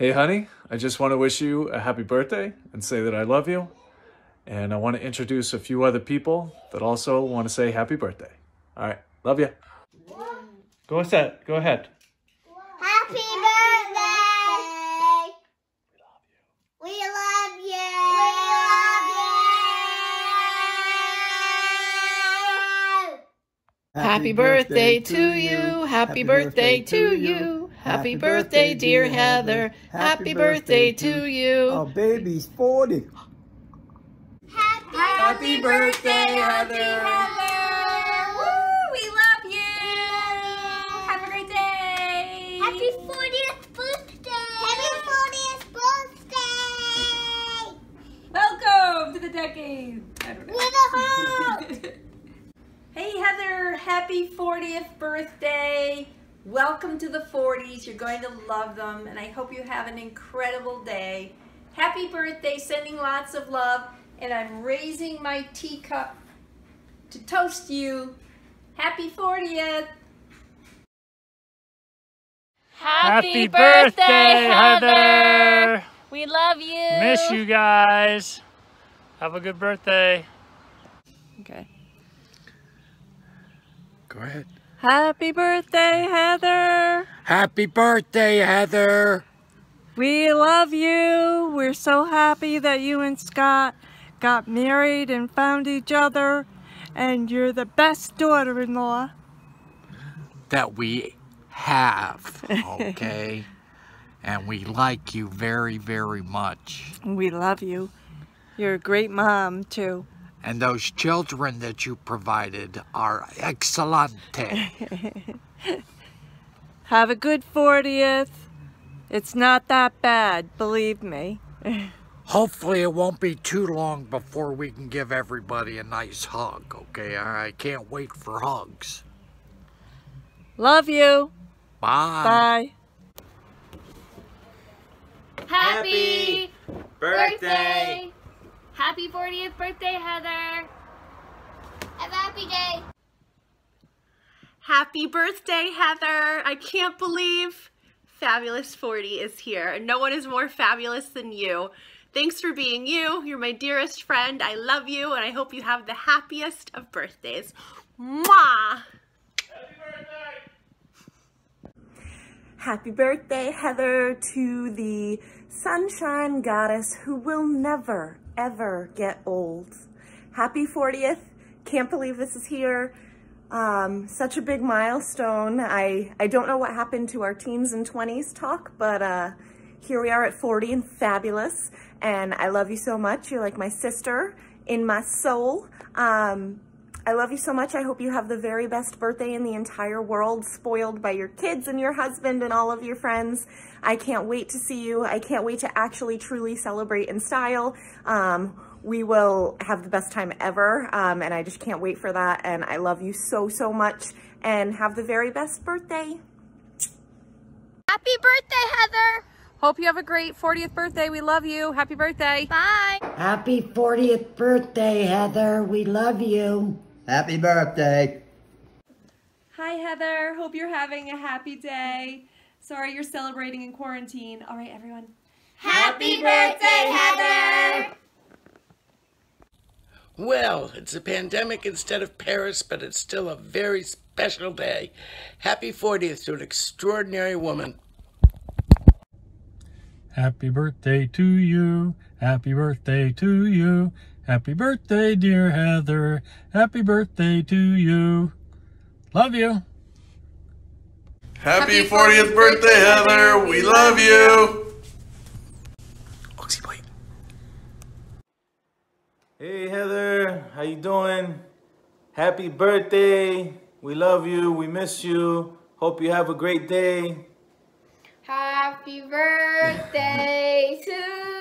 Hey, honey, I just want to wish you a happy birthday and say that I love you. And I want to introduce a few other people that also want to say happy birthday. All right, love you. Go ahead. Go ahead. Happy birthday! We love you. We love you. Happy birthday to you. Happy birthday to you. Happy birthday, dear Heather. Happy birthday to Our you. baby's 40. Happy, Happy birthday, Heather. Woo, we love you. Have a great day. Happy 40th birthday! Happy 40th birthday! Welcome to the decade. I don't know. With a hug! Hey Heather, happy 40th birthday. Welcome to the 40s. You're going to love them, and I hope you have an incredible day. Happy birthday, sending lots of love, and I'm raising my teacup to toast you. Happy 40th. Happy birthday, Heather! We love you. Miss you guys. Have a good birthday. Okay. Go ahead. Happy birthday, Heather. Happy birthday, Heather. We love you. We're so happy that you and Scott got married and found each other. And you're the best daughter in law. That we have, okay? and we like you very, very much. We love you. You're a great mom, too. And those children that you provided are excelente. Have a good 40th. It's not that bad, believe me. Hopefully, it won't be too long before we can give everybody a nice hug, okay? I can't wait for hugs. Love you. Bye. Bye. Happy birthday! Happy 40th birthday, Heather! Have a happy day. Happy birthday, Heather. I can't believe Fabulous 40 is here. No one is more fabulous than you. Thanks for being you. You're my dearest friend. I love you, and I hope you have the happiest of birthdays. Mwah! Happy birthday, Heather, to the sunshine goddess who will never, ever get old. Happy 40th. Can't believe this is here. Um, such a big milestone. I, I don't know what happened to our teens and 20s talk, but uh, here we are at 40 and fabulous. And I love you so much. You're like my sister in my soul. Um, I love you so much. I hope you have the very best birthday in the entire world, spoiled by your kids and your husband and all of your friends. I can't wait to see you. I can't wait to actually truly celebrate in style. Um, we will have the best time ever, um, and I just can't wait for that. And I love you so, so much, and have the very best birthday. Happy birthday, Heather. Hope you have a great 40th birthday. We love you. Happy birthday. Bye. Happy 40th birthday, Heather. We love you. Happy birthday. Hi, Heather. Hope you're having a happy day. Sorry you're celebrating in quarantine. All right, everyone. Happy birthday, Heather. Well, it's a pandemic instead of Paris, but it's still a very special day. Happy 40th to an extraordinary woman. Happy birthday to you. Happy birthday to you. Happy birthday, dear Heather. Happy birthday to you. Love you. Happy 40th birthday, Heather. We love you. Hey Heather, how you doing? Happy birthday. We love you. We miss you. Hope you have a great day. Happy birthday to you.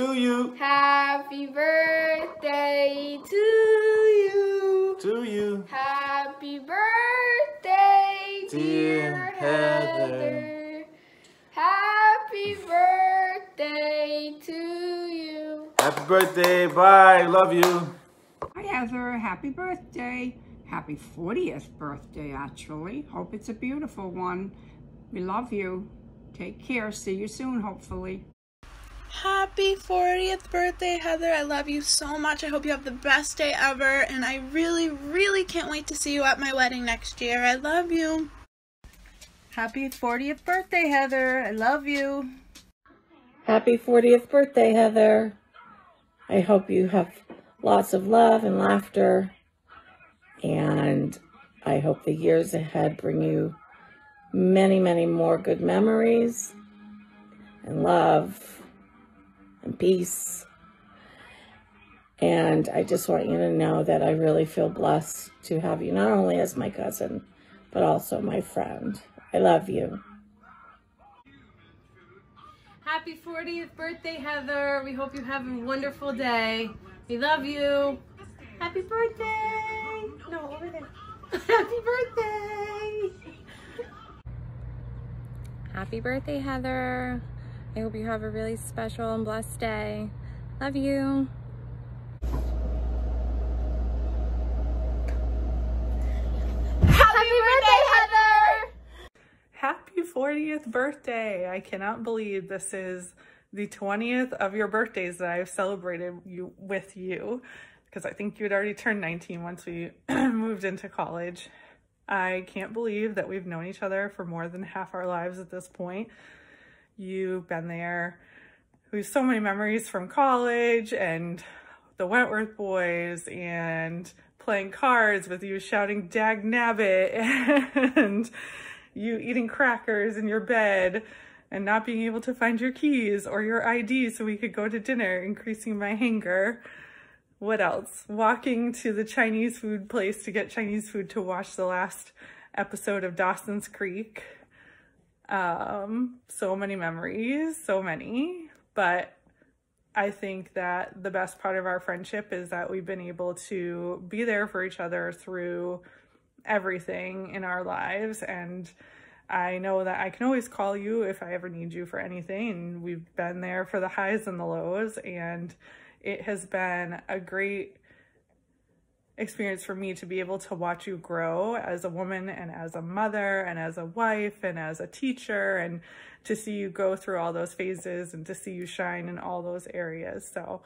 To you. Happy birthday to you. To you. Happy birthday, Dear Heather. Happy birthday to you. Happy birthday. Bye. Love you. Hi, Heather. Happy birthday. Happy 40th birthday, actually. Hope it's a beautiful one. We love you. Take care. See you soon, hopefully. Happy 40th birthday, Heather. I love you so much. I hope you have the best day ever. And I really, really can't wait to see you at my wedding next year. I love you. Happy 40th birthday, Heather. I love you. Happy 40th birthday, Heather. I hope you have lots of love and laughter. And I hope the years ahead bring you many, many more good memories and love and peace. And I just want you to know that I really feel blessed to have you not only as my cousin, but also my friend. I love you. Happy 40th birthday, Heather. We hope you have a wonderful day. We love you. Happy birthday. No, over there. Happy birthday. Happy birthday, Heather. I hope you have a really special and blessed day. Love you. Happy birthday, Heather! Happy 40th birthday. I cannot believe this is the 20th of your birthdays that I've celebrated you with you because I think you had already turned 19 once we moved into college. I can't believe that we've known each other for more than half our lives at this point. You've been there. We have so many memories from college and the Wentworth boys and playing cards with you shouting dag nabbit and you eating crackers in your bed and not being able to find your keys or your ID so we could go to dinner, increasing my hunger. What else? Walking to the Chinese food place to get Chinese food to watch the last episode of Dawson's Creek. Um, so many memories, so many, but I think that the best part of our friendship is that we've been able to be there for each other through everything in our lives. And I know that I can always call you if I ever need you for anything. And we've been there for the highs and the lows. And it has been a great experience for me to be able to watch you grow as a woman and as a mother and as a wife and as a teacher and to see you go through all those phases and to see you shine in all those areas. So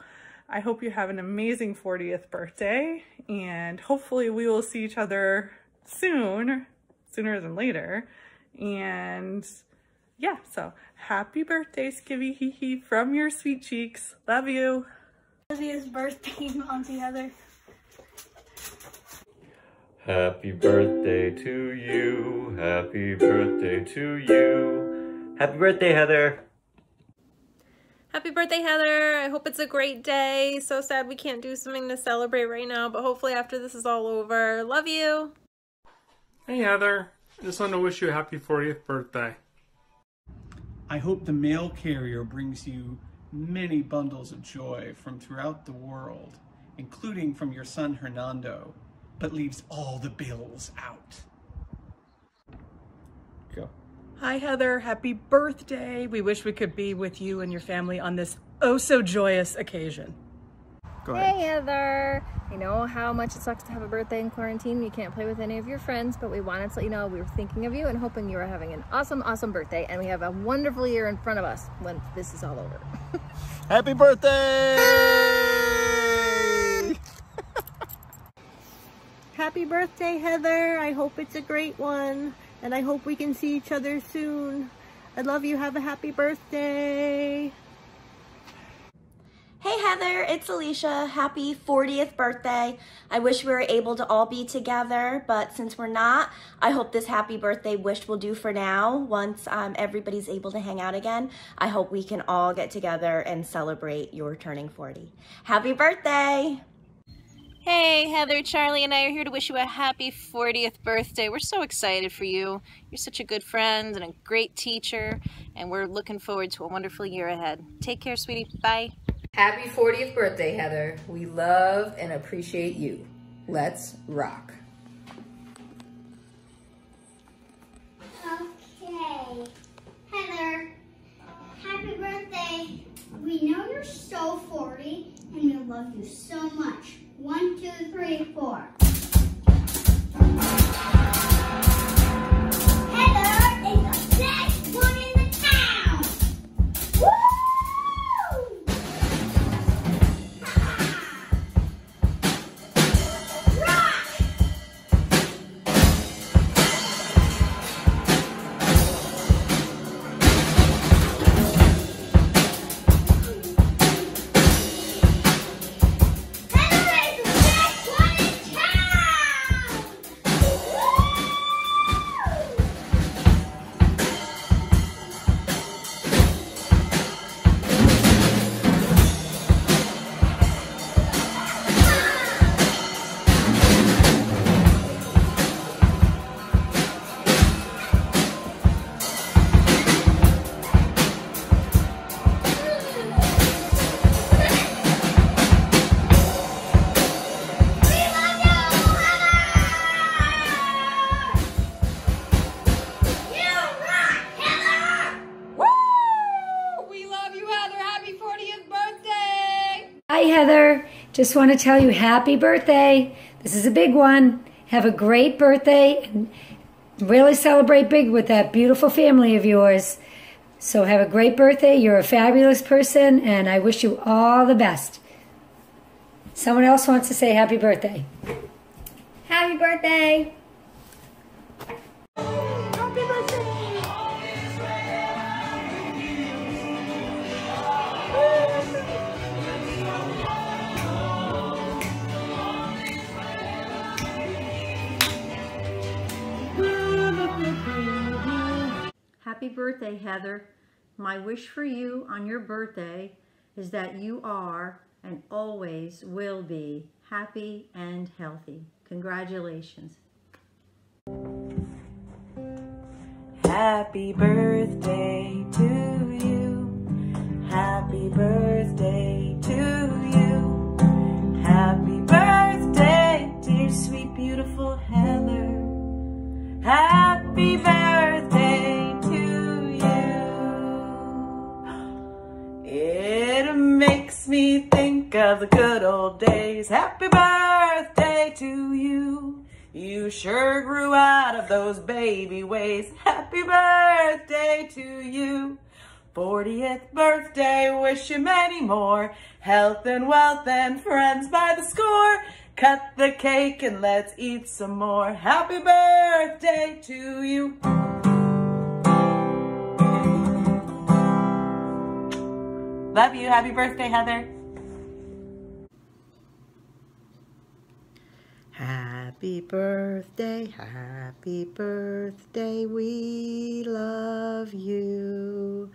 I hope you have an amazing 40th birthday and hopefully we will see each other soon, sooner than later. And yeah, so happy birthday, Skivvy Hee Hee, from your sweet cheeks. Love you. His birthday, Auntie Heather. Happy birthday to you. Happy birthday to you. Happy birthday, Heather. Happy birthday, Heather. I hope it's a great day. So sad we can't do something to celebrate right now, but hopefully after this is all over. Love you. Hey, Heather. I just want to wish you a happy 40th birthday. I hope the mail carrier brings you many bundles of joy from throughout the world, including from your son Hernando, but leaves all the bills out. Go. Hi, Heather. Happy birthday. We wish we could be with you and your family on this oh so joyous occasion. Go Hey, Heather. I know how much it sucks to have a birthday in quarantine. You can't play with any of your friends, but we wanted to let you know we were thinking of you and hoping you were having an awesome, awesome birthday. And we have a wonderful year in front of us when this is all over. Happy birthday! Happy birthday, Heather. I hope it's a great one. And I hope we can see each other soon. I love you. Have a happy birthday. Hey Heather, it's Alicia. Happy 40th birthday. I wish we were able to all be together, but since we're not, I hope this happy birthday wish will do for now. Once um, everybody's able to hang out again, I hope we can all get together and celebrate your turning 40. Happy birthday! Hey, Heather, Charlie, and I are here to wish you a happy 40th birthday. We're so excited for you. You're such a good friend and a great teacher, and we're looking forward to a wonderful year ahead. Take care, sweetie. Bye. Happy 40th birthday, Heather. We love and appreciate you. Let's rock. Okay. Heather, happy birthday. We know you're so 40 we love you so much. One, two, three, four. Just want to tell you happy birthday. This is a big one. Have a great birthday and really celebrate big with that beautiful family of yours. So have a great birthday. You're a fabulous person and I wish you all the best. Someone else wants to say happy birthday. Happy birthday! Happy birthday, Heather. My wish for you on your birthday is that you are and always will be happy and healthy. Congratulations. Happy birthday to you. Happy birthday to you. Happy birthday, dear sweet beautiful Heather. Happy birthday the good old days. Happy birthday to you. You sure grew out of those baby ways. Happy birthday to you. 40th birthday, wish you many more. Health and wealth and friends by the score. Cut the cake and let's eat some more. Happy birthday to you. Love you. Happy birthday, Heather. Happy birthday, happy birthday, we love you.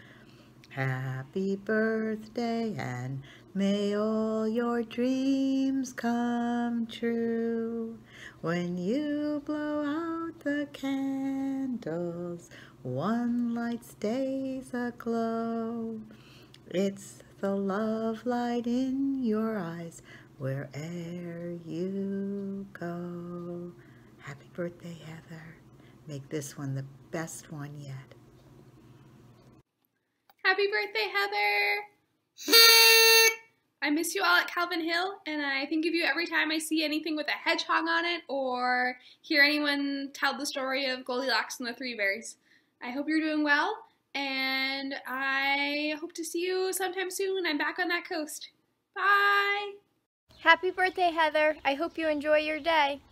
Happy birthday, and may all your dreams come true. When you blow out the candles, one light stays aglow. It's the love light in your eyes where'er you go. Happy birthday, Heather. Make this one the best one yet. Happy birthday, Heather! I miss you all at Calvin Hill, and I think of you every time I see anything with a hedgehog on it or hear anyone tell the story of Goldilocks and the Three Bears. I hope you're doing well, and I hope to see you sometime soon I'm back on that coast. Bye! Happy birthday, Heather. I hope you enjoy your day.